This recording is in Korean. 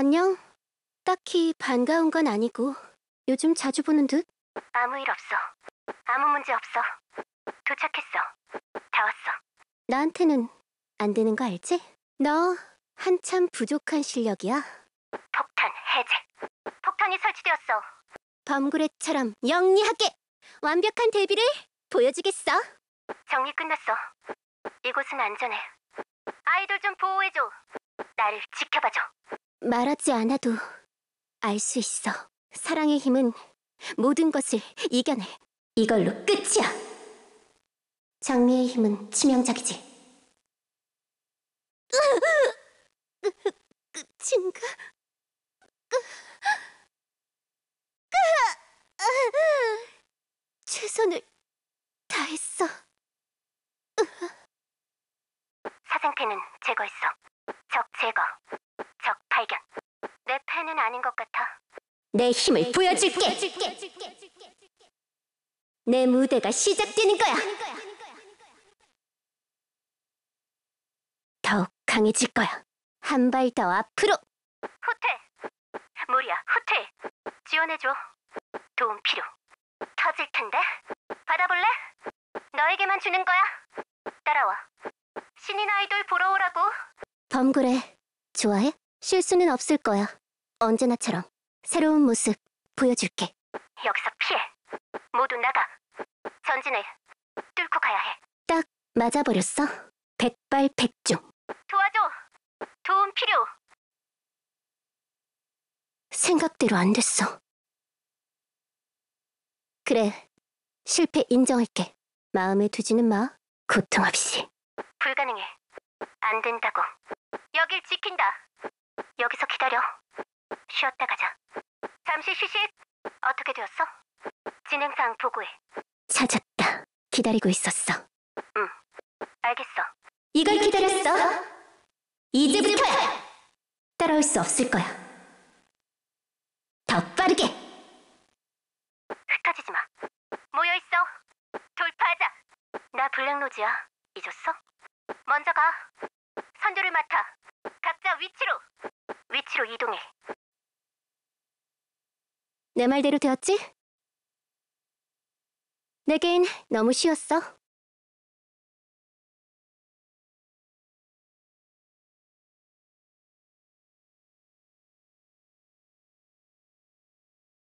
안녕. 딱히 반가운 건 아니고 요즘 자주 보는 듯? 아무 일 없어. 아무 문제 없어. 도착했어. 다 왔어. 나한테는 안 되는 거 알지? 너 한참 부족한 실력이야. 폭탄 해제. 폭탄이 설치되었어. 범구레처럼 영리하게 완벽한 데뷔를 보여주겠어. 정리 끝났어. 이곳은 안전해. 아이돌 좀 보호해줘. 나를 지켜봐줘. 말하지 않아도 알 수 있어. 사랑의 힘은 모든 것을 이겨내. 이걸로 끝이야. 장미의 힘은 치명적이지. 끝인가? 최선을 다했어. 사생팬은 제거했어. 적 제거. 팬은 아닌 것 같아. 내 힘을 보여줄게. 내 무대가 시작되는 거야. 더욱 강해질 거야. 한 발 더 앞으로. 후퇴. 무리야, 후퇴. 지원해줘. 도움 필요. 터질 텐데. 받아볼래? 너에게만 주는 거야. 따라와. 신인 아이돌 보러 오라고. 범그래. 좋아해? 실수는 없을 거야. 언제나처럼 새로운 모습 보여줄게. 여기서 피해. 모두 나가. 전진해. 뚫고 가야 해. 딱 맞아버렸어. 백발백중. 도와줘. 도움 필요. 생각대로 안 됐어. 그래. 실패 인정할게. 마음에 두지는 마. 고통 없이. 불가능해. 안 된다고. 여길 지킨다. 여기서 기다려. 쉬었다 가자. 잠시 휴식. 어떻게 되었어? 진행상 보고해. 찾았다. 기다리고 있었어. 알겠어. 이걸 기다렸어. 이제부터야. 따라올 수 없을 거야. 더 빠르게. 흩어지지 마. 모여 있어. 돌파하자. 나 블랙로즈야. 잊었어? 먼저 가. 선두를 맡아. 각자 위치로. 위치로 이동해. 내 말대로 되었지? 내겐 너무 쉬웠어.